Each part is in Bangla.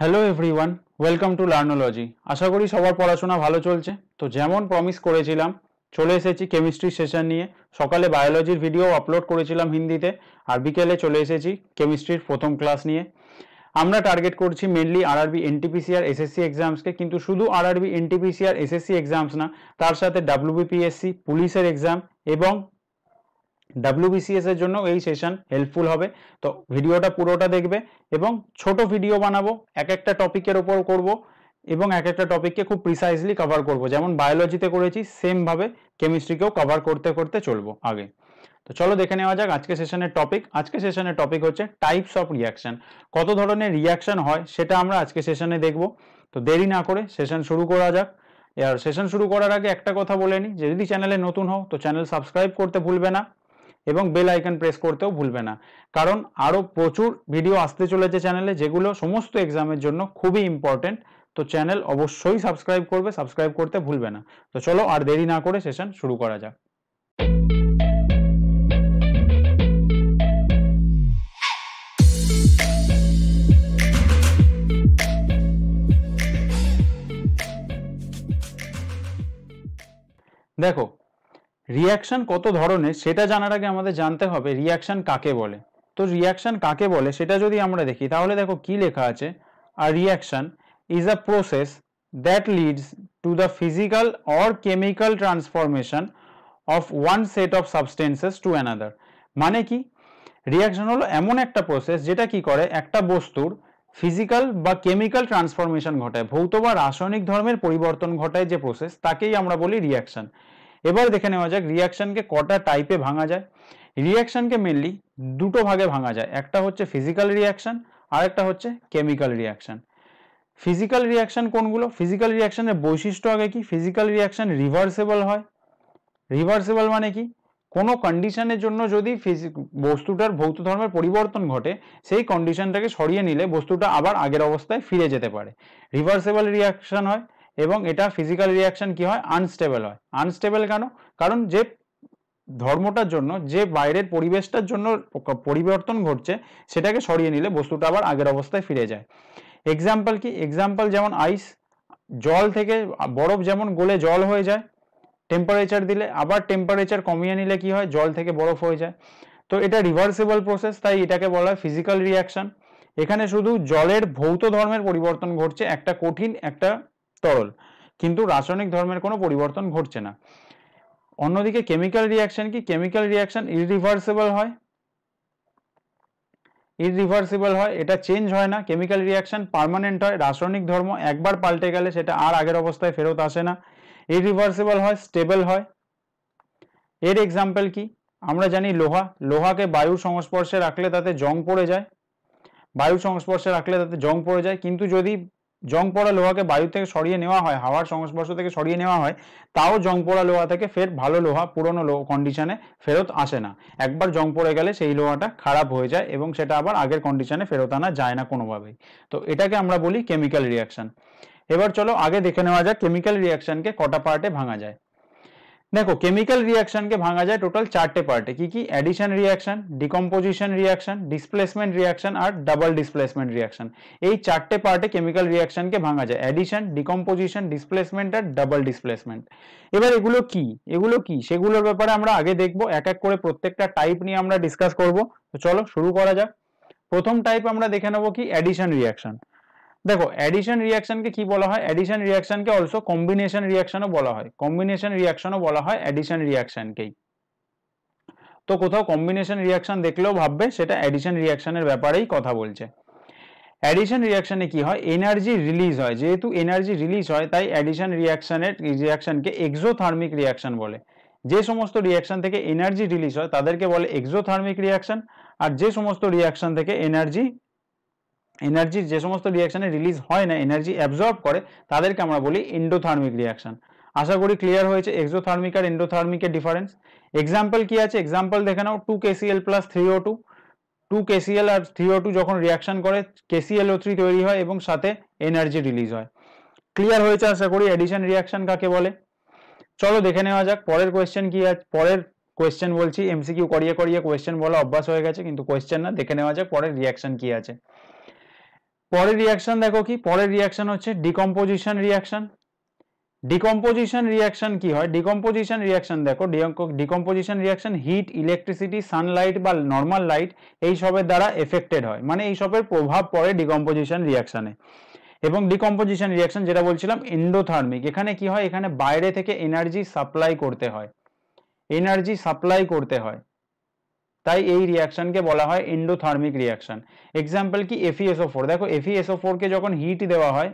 Hello everyone welcome to Learnology আশা করি সবার পড়াশোনা ভালো চলছে। তো যেমন প্রমিস করেছিলাম, চলে এসেছি কেমিস্ট্রি সেশন নিয়ে। সকালে বায়োলজির ভিডিও আপলোড করেছিলাম হিন্দিতে, আর বিকেলে চলে এসেছি কেমিস্ট্রির প্রথম ক্লাস নিয়ে। আমরা টার্গেট করছি মেনলি আরআরবি এনটিপিসিআর এসএসসি এক্সামসকে কিন্তু শুধু আরআরবি এনটিপিসিআর এসএসসি এক্সামস না, তার সাথে ডাব্লিউবিপিএসসি পুলিশের এক্সাম এবং ডাব্লিউবিসিএস এর জন্য এই সেশন হেল্পফুল হবে। তো ভিডিওটা পুরোটা দেখবে এবং ছোট ভিডিও বানাবো, এক একটা টপিকের ওপর করব এবং এক একটা টপিককে খুব প্রিসাইজলি কভার করব। যেমন বায়োলজিতে করেছি সেম ভাবে কেমিস্ট্রিকেও কভার করতে করতে চলবো আগে। তো চলো দেখে নেওয়া যাক আজকে সেশনের টপিক আজকে সেশনের টপিক হচ্ছে টাইপস অফ রিয়াকশন কত ধরনের রিয়াকশন হয় সেটা আমরা আজকে সেশনে দেখব। তো দেরি না করে সেশন শুরু করা যাক। আর সেশন শুরু করার আগে একটা কথা বলে নিই যে যদি চ্যানেলে নতুন হও তো চ্যানেল সাবস্ক্রাইব করতে ভুলবে না। এবং বেল আইকন প্রেস করতেও ভুলবে না। কারণ আরও প্রচুর ভিডিও আসতে চলেছে চ্যানেলে যেগুলো সমস্ত এক্সামের জন্য খুবই ইম্পর্টেন্ট তো চ্যানেল অবশ্যই সাবস্ক্রাইব করবে সাবস্ক্রাইব করতে ভুলবে না। তো চলো আর দেরি না করে সেশন শুরু করা যাক। দেখো রিয়াকশন কত ধরনের সেটা জানার আগে আমাদের জানতে হবে রিয়াকশন কাকে বলে। তো রিয়াকশন কাকে বলে সেটা যদি আমরা দেখি, তাহলে দেখো কি লেখা আছে? আর reaction is a process that leads to the physical or chemical transformation of one set of substances to another মানে কি? রিয়াকশন হলো এমন একটা প্রসেস যেটা কি করে? একটা বস্তুর ফিজিক্যাল বা কেমিক্যাল ট্রান্সফরমেশন ঘটায়। ভৌত বা রাসায়নিক ধর্মের পরিবর্তন ঘটায় যে প্রসেস তাকেই আমরা বলি রিয়াকশন এবার দেখে নেওয়া যাক রিয়াকশনকে কটা টাইপে ভাঙা যায়। রিয়াকশনকে মেনলি দুটো ভাগে ভাঙা যায়। একটা হচ্ছে ফিজিক্যাল রিয়াকশন আর একটা হচ্ছে কেমিক্যাল রিয়াকশন ফিজিক্যাল রিয়াকশন কোনগুলো? ফিজিক্যাল রিয়াকশনের বৈশিষ্ট্য আগে কি? ফিজিক্যাল রিয়াকশন রিভার্সেবল হয়। রিভার্সেবল মানে কি? কোনো কন্ডিশনের জন্য যদি ফিজিক বস্তুটার ভৌত ধর্মের পরিবর্তন ঘটে, সেই কন্ডিশনটাকে সরিয়ে নিলে বস্তুটা আবার আগের অবস্থায় ফিরে যেতে পারে। রিভার্সেবল রিয়াকশন হয়। এবং এটা ফিজিক্যাল রিয়াকশন কি হয়? আনস্টেবল হয়। আনস্টেবল কেন? কারণ যে ধর্মটার জন্য, যে বাইরের পরিবেশটার জন্য পরিবর্তন ঘটছে, সেটাকে সরিয়ে নিলে বস্তুটা আবার আগের অবস্থায় ফিরে যায়। এক্সাম্পল কি? এক্সাম্পল যেমন আইস জল থেকে বরফ যেমন গলে জল হয়ে যায় টেম্পারেচার দিলে আবার টেম্পারেচার কমিয়ে নিলে কি হয়? জল থেকে বরফ হয়ে যায়। তো এটা রিভার্সেবল প্রসেস তাই এটাকে বলা হয় ফিজিক্যাল রিয়াকশন এখানে শুধু জলের ভৌত ধর্মের পরিবর্তন ঘটছে, একটা কঠিন, একটা তরল। কিন্তু রাসায়নিক ধর্মের কোনো পরিবর্তন ঘটছে না। অন্যদিকে কেমিক্যাল রিয়াকশন কি? কেমিক্যাল রিয়াকশন ইরিভার্সেবল হয়। ইরিভার্সিবল হয়, এটা চেঞ্জ হয় না। কেমিক্যাল রিয়াকশন পার্মানেন্ট হয়। রাসায়নিক ধর্ম একবার পাল্টে গেলে সেটা আর আগের অবস্থায় ফেরত আসে না। ইরিভার্সিবল হয় স্টেবল হয়। এর এক্সাম্পল কি? আমরা জানি লোহা। লোহাকে বায়ুর সংস্পর্শে রাখলে তাতে জং পড়ে যায়। বায়ুর সংস্পর্শে রাখলে তাতে জং পড়ে যায়। কিন্তু যদি জং পড়া লোহাকে বায়ু থেকে সরিয়ে নেওয়া হয়, হাওয়ার সংস্পর্শ থেকে সরিয়ে নেওয়া হয়, তাও জং পড়া লোহা থেকে ফের ভালো লোহা, পুরনো লো কন্ডিশনে ফেরত আসে না। একবার জং পড়ে গেলে সেই লোহাটা খারাপ হয়ে যায় এবং সেটা আবার আগের কন্ডিশনে ফেরত আনা যায় না কোনোভাবেই। তো এটাকে আমরা বলি কেমিক্যাল রিয়াকশন এবার চলো আগে দেখে নেওয়া যাক কেমিক্যাল রিয়াকশনকে কটা পার্টে ভাঙা যায়। দেখো কেমিক্যাল রিয়াকশনকে ভাঙা যায় টোটাল চারটে পার্টে কি কি? Addition reaction decomposition reaction displacement reaction আর ডাবল ডিসপ্লেসমেন্ট রিয়াকশন এই চারটে পার্টে কেমিক্যাল রিয়াকশনকে ভাঙা যায়। অ্যাডিশন ডিকম্পোজিশন ডিসপ্লেসমেন্ট আর ডাবল ডিসপ্লেসমেন্ট এবার এগুলো কি? এগুলো কি? সেগুলোর ব্যাপারে আমরা আগে দেখব, এক এক করে প্রত্যেকটা টাইপ নিয়ে আমরা ডিসকাস করব। তো চলো, শুরু করা যাক। প্রথম টাইপ আমরা দেখে নেব কি? অ্যাডিশন রিয়াকশন দেখো অ্যাডিশন রিয়াকশনকে কি বলা হয়? অ্যাডিশন রিয়াকশনকে অলসো কম্বিনেশন রিয়াকশনও বলা হয়। কম্বিনেশন রিয়াকশনও বলা হয় অ্যাডিশন রিয়াকশনকেই তো কোথাও কম্বিনেশন রিয়াকশন দেখলেও ভাববে, সেটা অ্যাডিশন রিয়াকশনের ব্যাপারেই কথা বলছে। অ্যাডিশন রিয়াকশনে কি হয়? এনার্জি রিলিজ হয়। যেহেতু এনার্জি রিলিজ হয়, তাই অ্যাডিশন রিয়াকশনের রিয়াকশনকে এক্সোথার্মিক রিয়াকশন বলে। যে সমস্ত রিয়াকশন থেকে এনার্জি রিলিজ হয়, তাদেরকে বলে এক্সোথার্মিক রিয়াকশন আর যে সমস্ত রিয়াকশন থেকে এনার্জি এনার্জি যে সমস্ত রিয়াকশনে রিলিজ হয় না এনার্জি অ্যাবজর্ব করে, তাদেরকে আমরা বলি এন্ডোথার্মিক রিয়াকশন আশা করি ক্লিয়ার হয়েছে এক্সোথার্মিক আর এন্ডোথার্মিকের ডিফারেন্স এক্সাম্পল কি আছে? এক্সাম্পল দেখে নাও two KCL plus three O two two KCL আর থ্রি ও টু যখন রিয়াকশন করে কেসিএল ও থ্রি তৈরি হয় এবং সাথে এনার্জি রিলিজ হয়। ক্লিয়ার হয়েছে আশা করি এডিশন রিয়াকশন কাকে বলে? চলো দেখে নেওয়া যাক, পরের কোয়েশ্চেন কি আছে পরের কোয়েশ্চেন বলছি এমসিকিউ করিয়ে করিয়ে কোয়েশ্চেন বলা অভ্যাস হয়ে গেছে, কিন্তু কোয়েশ্চেন না, দেখে নেওয়া যাক পরের রিয়াকশন কি আছে। পরের রিয়াকশন দেখো কি? পরের রিয়াকশন হচ্ছে ডিকম্পোজিশন রিয়াকশন ডিকম্পোজিশন রিয়াকশন কি হয়? ডিকম্পোজিশন রিয়াকশন দেখো decomposition reaction heat electricity sunlight বা নর্মাল লাইট এই সবের দ্বারা এফেক্টেড হয়। মানে এই সবের প্রভাব পড়ে ডিকম্পোজিশন রিয়াকশনে এবং ডিকম্পোজিশন রিয়াকশন যেটা বলছিলাম এন্ডোথার্মিক এখানে কি হয়? এখানে বাইরে থেকে এনার্জি সাপ্লাই করতে হয়। এনার্জি সাপ্লাই করতে হয়। তাই এই রিয়াকশনকে বলা হয় এন্ডোথার্মিক রিয়াকশন এক্সাম্পল কি? এফিএসও ফোর দেখো এফিএসও ফোরকে যখন হিট দেওয়া হয়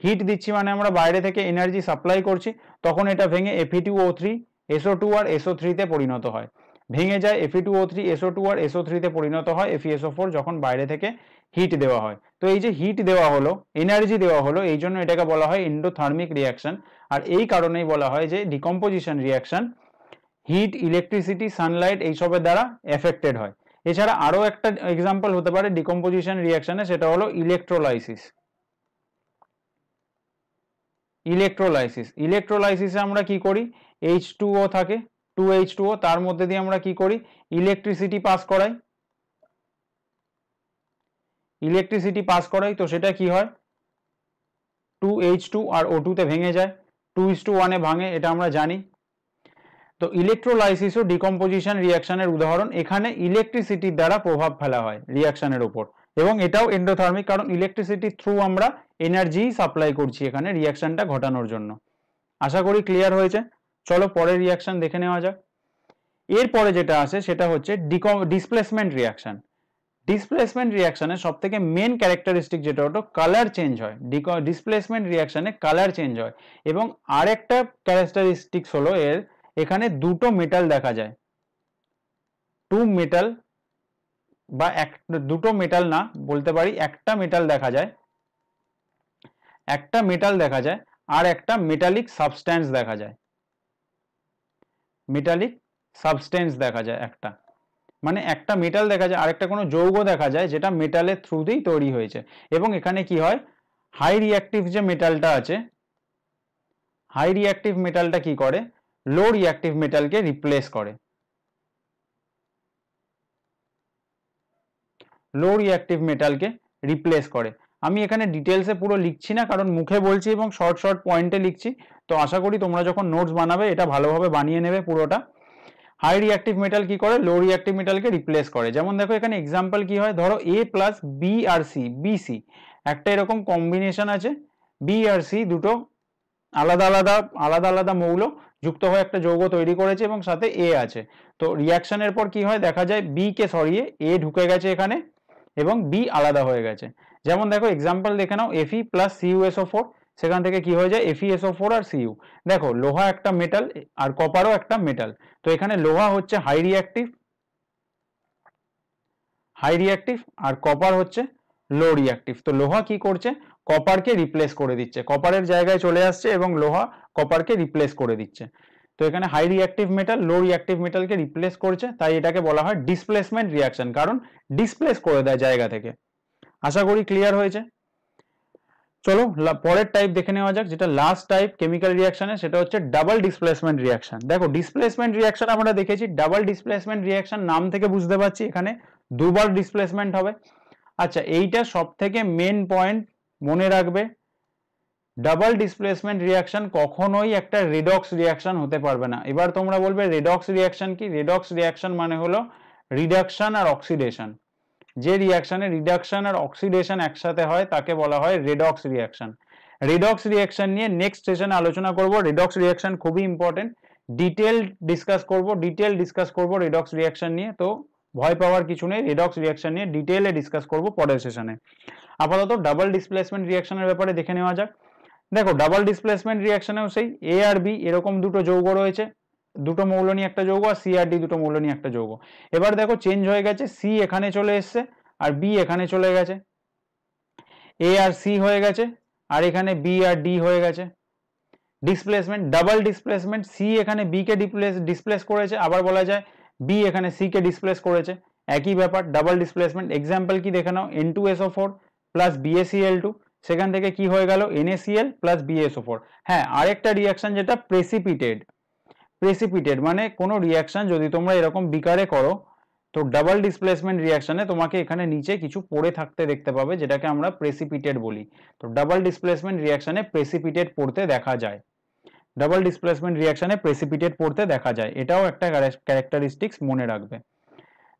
হিট দিচ্ছি মানে আমরা বাইরে থেকে এনার্জি সাপ্লাই করছি, তখন এটা ভেঙে Fe two O three SO two আর এসও থ্রিতে পরিণত হয়। ভেঙে যায় Fe two O three SO two আর এসও থ্রিতে পরিণত হয় এফিএসও ফোর যখন বাইরে থেকে হিট দেওয়া হয়। তো এই যে হিট দেওয়া হলো এনার্জি দেওয়া হলো, এই জন্য এটাকে বলা হয় এন্ডোথার্মিক রিয়াকশন আর এই কারণেই বলা হয় যে decomposition reaction heat electricity sunlight এইসবের দ্বারা এফেক্টেড হয়। এছাড়া আরও একটা এক্সাম্পল হতে পারে ডিকম্পোজিশন রিয়াকশনে সেটা হলো ইলেকট্রোলাইসিস ইলেকট্রোলাইসিস ইলেকট্রোলাইসিসে আমরা কি করি? এইচ টু ও থাকে টু এইচ টু ও তার মধ্যে দিয়ে আমরা কি করি? ইলেকট্রিসিটি পাস করাই। ইলেকট্রিসিটি পাস করাই, তো সেটা কি হয়? টু এইচ টু আর ও টুতে ভেঙে যায়। টু ইস টু ওয়ানে ভাঙে, এটা আমরা জানি। তো ইলেকট্রোলাইসিস ও ডিকম্পোজিশন রিয়াকশনের উদাহরণ। এখানে ইলেকট্রিসিটির দ্বারা প্রভাব ফেলা হয় রিয়াকশনের উপর। এবং এটাও এন্ডোথার্মিক কারণ ইলেকট্রিসিটির থ্রু আমরা এনার্জি সাপ্লাই করছি এখানে রিয়াকশনটা ঘটানোর জন্য। আশা করি ক্লিয়ার হয়েছে। চলো পরের রিয়াকশন দেখে নেওয়া যাক। এরপরে যেটা আছে, সেটা হচ্ছে ডিসপ্লেসমেন্ট রিয়াকশন ডিসপ্লেসমেন্ট রিয়াকশনে সব থেকে মেন ক্যারেক্টারিস্টিক যেটা হতো কালার চেঞ্জ হয়। ডিসপ্লেসমেন্ট রিয়াকশনে কালার চেঞ্জ হয়। এবং আরেকটা ক্যারেক্টারিস্টিক্স হলো এর এখানে দুটো মেটাল দেখা যায়। টু মেটাল বা এক, দুটো মেটাল না, বলতে পারি একটা মেটাল দেখা যায়। একটা মেটাল দেখা যায় আর একটা মেটালিক সাবস্ট্যান্স দেখা যায়। মেটালিক সাবস্টেন্স দেখা যায় একটা। মানে একটা মেটাল দেখা যায়, আরেকটা কোনো যৌগ দেখা যায় যেটা মেটালের থ্রুতেই তৈরি হয়েছে। এবং এখানে কি হয়? হাই রিয়াক্টিভ যে মেটালটা আছে হাই রিয়াক্টিভ মেটালটা কি করে? লো রিয়াক্টিভ মেটালকে রিপ্লেস করে। লো রিয়াক্টিভ মেটালকে রিপ্লেস করে। আমি এখানে ডিটেলসে পুরো লিখছি না, কারণ মুখে বলছি এবং শর্ট শর্ট পয়েন্টে লিখছি। তো আশা করি তোমরা যখন নোটস বানাবে, এটা ভালোভাবে বানিয়ে নেবে পুরোটা। হাই রিয়াক্টিভ মেটাল কি করে? লো রিয়াক্টিভ মেটালকে রিপ্লেস করে। যেমন দেখো, এখানে এক্সাম্পল কি হয়? ধরো এ প্লাস বি আর সি বিসি একটা এরকম কম্বিনেশন আছে। বি আর সি দুটো আলাদা আলাদা আলাদা আলাদা মৌল যুক্ত হয়ে একটা যৌগ তৈরি করেছে এবং সাথে এ আছে। তো রিয়াকশনের পর কি হয়? দেখা যায় বি কে সরিয়ে এ ঢুকে গেছে এখানে এবং বি আলাদা হয়ে গেছে। যেমন দেখো এক্সাম্পল দেখে নাও এফি প্লাস সিইউএসও ফোর সেখান থেকে কি হয়ে যায়? এফিএসও ফোর আর সিইউ দেখো, লোহা একটা মেটাল আর কপারও একটা মেটাল তো এখানে লোহা হচ্ছে হাই রিয়াক্টিভ হাই রিয়াক্টিভ আর কপার হচ্ছে লো রিয়াক্টিভ তো লোহা কি করছে? কপারকে রিপ্লেস করে দিচ্ছে। কপারের জায়গায় চলে আসছে এবং লোহা কপারকে রিপ্লেস করে দিচ্ছে। তো এখানে high reactive metal low reactive মেটালকে replace করছে, তাই এটাকে বলা হয় ডিসপ্লেসমেন্ট রিয়াকশন কারণ ডিসপ্লেস করে দেয় জায়গা থেকে। আশা করি ক্লিয়ার হয়েছে। চলো পরের টাইপ দেখে নেওয়া যাক, যেটা লাস্ট টাইপ কেমিক্যাল রিয়াকশনে সেটা হচ্ছে ডাবল ডিসপ্লেসমেন্ট রিয়াকশন দেখো ডিসপ্লেসমেন্ট রিয়াকশন আমরা দেখেছি ডাবল ডিসপ্লেসমেন্ট রিয়াকশন নাম থেকে বুঝতে পারছি এখানে, দুবার ডিসপ্লেসমেন্ট হবে। আচ্ছা এইটা সব থেকে মেন পয়েন্ট মনে রাখবে ডাবল ডিসপ্লেসমেন্ট রিয়াকশন কখনোই একটা রিডক্স রিয়াকশন হতে পারবে না। এবার তোমরা বলবে রেডক্স রিয়াকশন কি? রেডক্স রিয়াকশন মানে হলো রিডাকশন আর অক্সিডেশন যে রিয়াকশনে রিডাকশন আর অক্সিডেশন একসাথে হয়, তাকে বলা হয় রেডক্স রিয়াকশন রেডক্স রিয়াকশন নিয়ে নেক্সট সেশনে আলোচনা করব। রেডক্স রিয়াকশন খুবই ইম্পর্টেন্ট ডিটেল ডিসকাস করব ডিটেল ডিসকাস করব রেডক্স রিয়াকশন নিয়ে। তো ভয় পাওয়ার কিছু নেই রেডক্স রিয়াকশন নিয়ে ডিটেলে ডিসকাস করব পরের সেশনে আপাতত ডাবল ডিসপ্লেসমেন্ট রিয়াকশনের ব্যাপারে দেখে নেওয়া যাক। দেখো ডাবল ডিসপ্লেসমেন্ট রিয়াকশনেও সেই এ আর বি এরকম দুটো যৌগ রয়েছে। দুটো মৌল নিয়ে একটা যৌগ আর সি আর ডি দুটো মৌল নিয়ে একটা যৌগ। এবার দেখো চেঞ্জ হয়ে গেছে সি এখানে চলে এসছে আর বি এখানে চলে গেছে। এ আর সি হয়ে গেছে আর এখানে বি আর ডি হয়ে গেছে। ডিসপ্লেসমেন্ট ডাবল ডিসপ্লেসমেন্ট সি এখানে বি কে ডিসপ্লেস ডিসপ্লেস করেছে। আবার বলা যায় বি এখানে সি কে ডিসপ্লেস করেছে। একই ব্যাপার ডাবল ডিসপ্লেসমেন্ট এক্সাম্পল কি দেখে নাও N two SO four plus BaCl two সেখান থেকে কি হয়ে গেল? এনএসিএল প্লাস বিএসও ফোর হ্যাঁ আরেকটা রিয়াকশন যেটা প্রেসিপিটেড প্রেসিপিটেড মানে কোনো রিয়াকশন যদি তোমরা এরকম বিকারে করো, তো ডাবল ডিসপ্লেসমেন্ট রিয়াকশনে তোমাকে এখানে নিচে কিছু পড়ে থাকতে দেখতে পাবে, যেটাকে আমরা প্রেসিপিটেড বলি। তো ডাবল ডিসপ্লেসমেন্ট রিয়াকশনে প্রেসিপিটেড পড়তে দেখা যায়। ডাবল ডিসপ্লেসমেন্ট রিয়াকশনে প্রেসিপিটেট পড়তে দেখা যায়। এটাও একটা ক্যারেক্টারিস্টিক্স মনে রাখবে।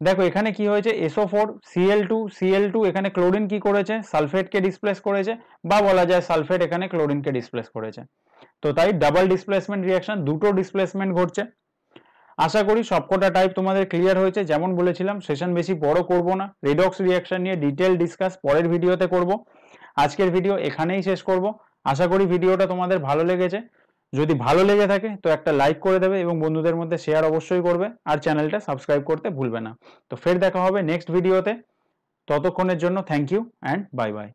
দেখো, এখানে কি হয়েছে? SO four Cl two Cl two এখানে ক্লোরিন কি করেছে? সালফেটকে ডিসপ্লেস করেছে। বা বলা যায় সালফেট এখানে ক্লোরিনকে ডিসপ্লেস করেছে। তো তাই ডাবল ডিসপ্লেসমেন্ট রিয়াকশন দুটো ডিসপ্লেসমেন্ট ঘটছে। আশা করি সবকটা টাইপ তোমাদের ক্লিয়ার হয়েছে। যেমন বলেছিলাম সেশন বেশি বড় করব না। রেডক্স রিয়াকশন নিয়ে ডিটেল ডিসকাস পরের ভিডিওতে করব। আজকের ভিডিও এখানেই শেষ করব। আশা করি ভিডিওটা তোমাদের ভালো লেগেছে। যদি ভালো লেগে থাকে, তো একটা লাইক করে দেবে এবং বন্ধুদের মধ্যে শেয়ার অবশ্যই করবে আর চ্যানেলটা সাবস্ক্রাইব করতে ভুলবে না। তো ফের দেখা হবে নেক্সট ভিডিওতে ততক্ষণের জন্য thank you and bye bye